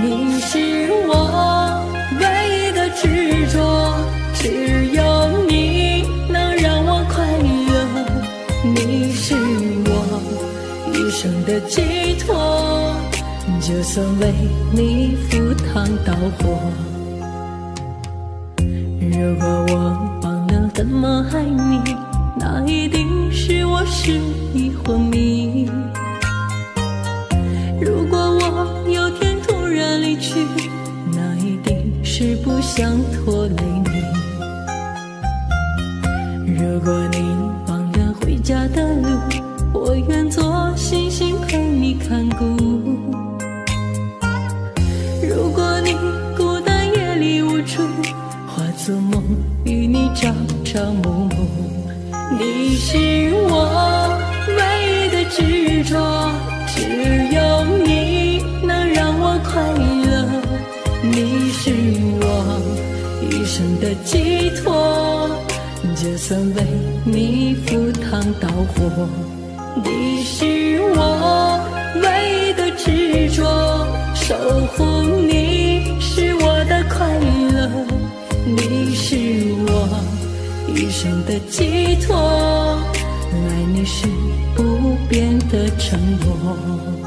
你是我唯一的执着，只有你能让我快乐。你是我一生的寄托，就算为你赴汤蹈火。如果我忘了怎么爱你，那一定是我失忆昏迷。不想拖累你。如果你忘了回家的路，我愿做星星陪你看顾。如果你孤单夜里无助，化作梦与你朝朝暮暮。你是我唯一的执着，只有你能让我快乐。就算为你赴汤蹈火。你是我唯一的执着，守护你是我的快乐。你是我一生的寄托，爱你是不变的承诺。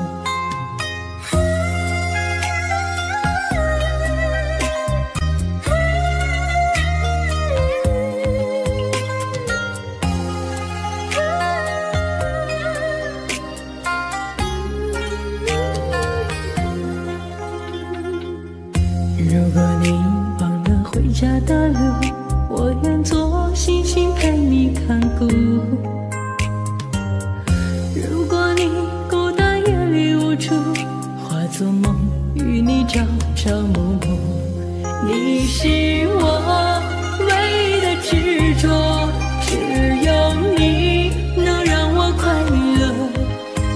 家的路，我愿做星星陪你看顾。如果你孤单夜里无助，化作梦与你朝朝暮暮。你是我唯一的执着，只有你能让我快乐。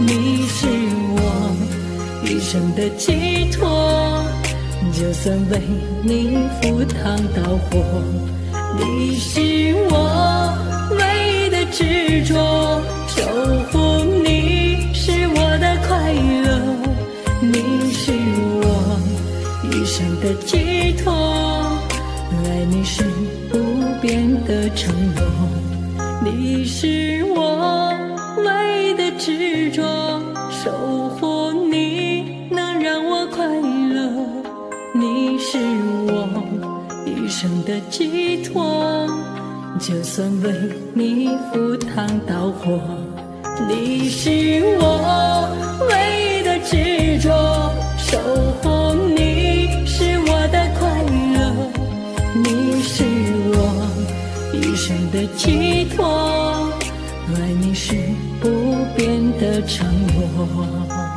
你是我一生的寄托。就算为你赴汤蹈火，你是我唯一的执着，守护你是我的快乐，你是我一生的寄托，爱你是不变的承诺，你是我唯一的执着，生的寄托，就算为你赴汤蹈火。你是我唯一的执着，守护你是我的快乐。你是我一生的寄托，爱你是不变的承诺。